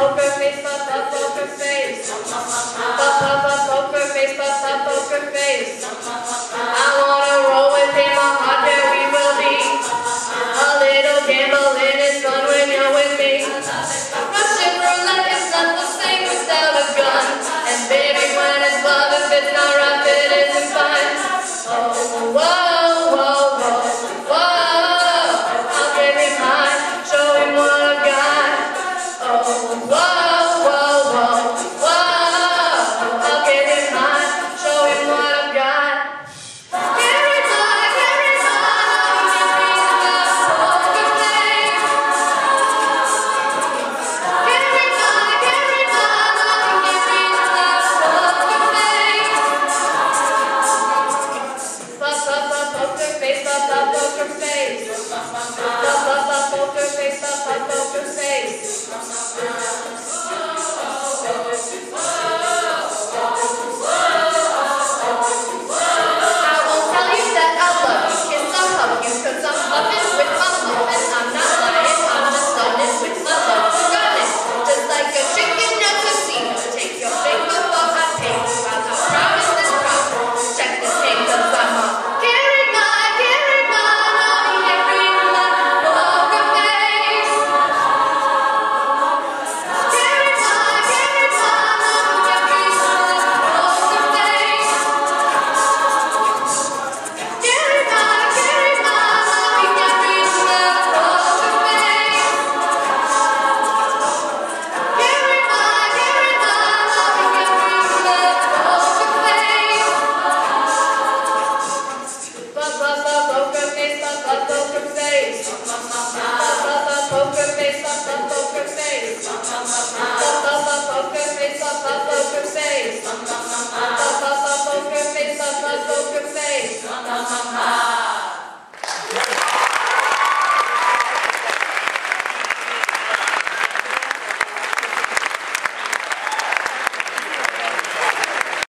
poker face, poker face. Poker face, poker face. I wanna roll with him, I'm we will be. A little gambling is fun when you're with me. Without a gun. And baby, when it's love, if it's not rough, it isn't fun. Oh, what? Poker Face. Baba Poker Face.